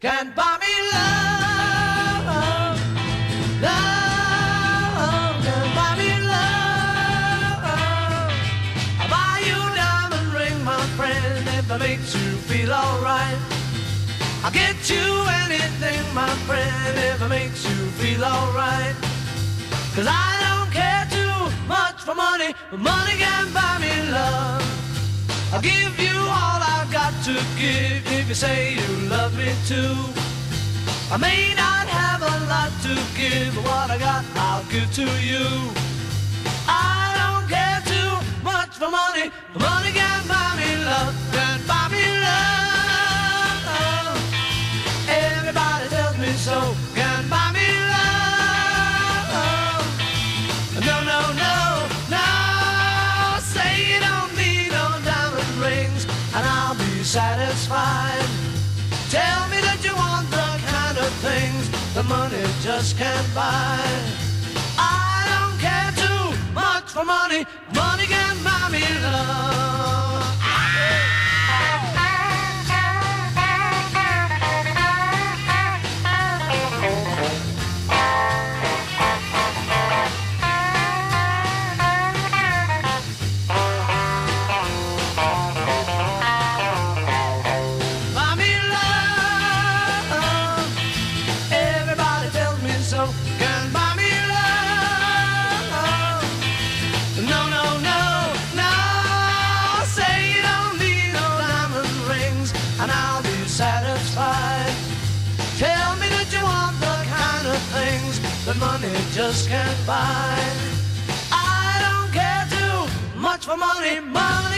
can buy me love. Love can buy me love. I'll buy you a diamond ring, my friend, if it makes you feel alright. I'll get you anything, my friend, if it makes you feel alright. Cause I don't care too much for money, but money can buy me love. I'll give you all Give if you say you love me too. I may not have a lot to give, but what I got I'll give to you. I don't care too much for money, money satisfied. Tell me that you want the kind of things the money just can't buy. I don't care too much for money. That money just can't buy. I don't care too much for money. Money